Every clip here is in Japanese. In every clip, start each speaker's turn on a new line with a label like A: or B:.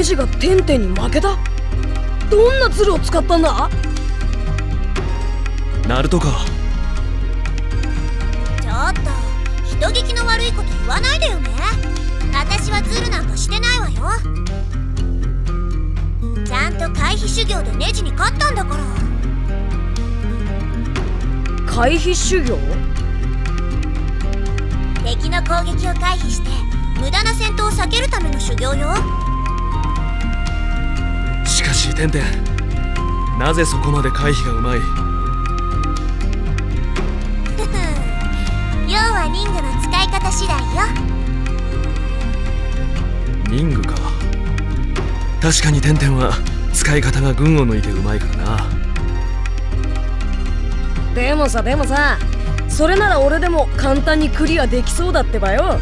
A: ネジがテンテンに負けた？どんなズルを使ったんだ？
B: ナルトか。
C: ちょっと人聞きの悪いこと言わないでよね。私はズルなんかしてないわよ。ちゃんと回避修行でネジに勝ったんだから。
A: 回避修行？
C: 敵の攻撃を回避して無駄な戦闘を避けるための修行よ
B: テンテンなぜそこまで回避がうまい？
C: 要はリングの使い方次第よ。
B: リングか。確かにテンテンは使い方が群を抜いてうまいからな。
A: でもさでもさそれなら俺でも簡単にクリアできそうだってばよ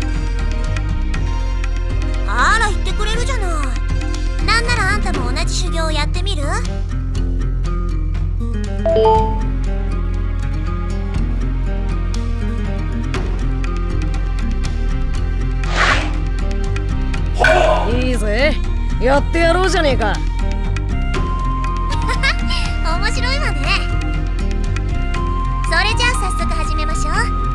C: やって
A: やろうじゃねえか。
C: 面白いわね。それじゃあ早速始めましょう。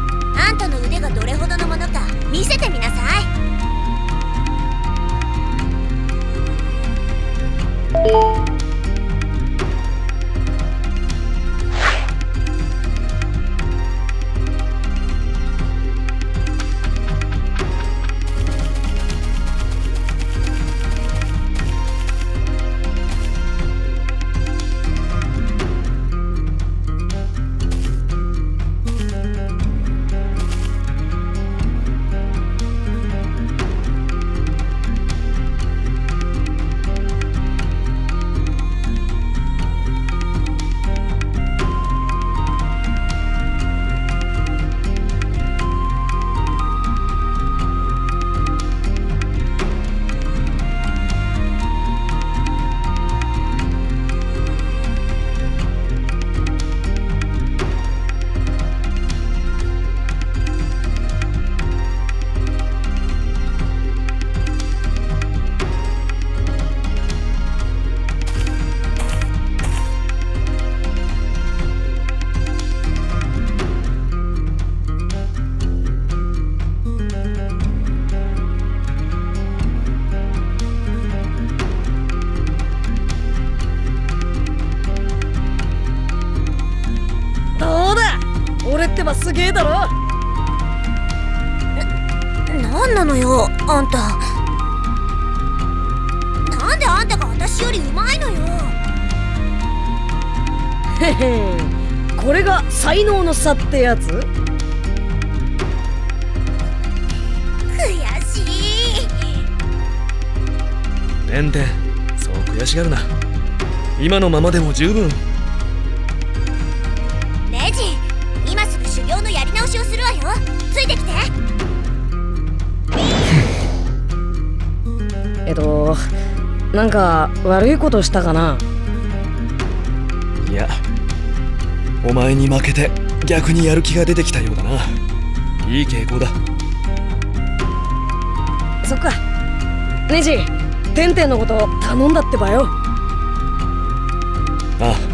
C: て
A: ばすげえだろ？
C: なんなのよあんた。なんであんたが私よりうまいのよ。
A: へへ。これが才能の差ってやつ？
C: 悔しい。
B: テンテンそう悔しがるな。今のままでも十分
C: 行のやり直しをするわよ。ついてきて。
A: えっとなんか悪いことしたかな？い
B: やお前に負けて逆にやる気が出てきたようだな。いい傾向だ。
A: そっか。ネジテンテンのこと頼んだってばよ。
B: ああ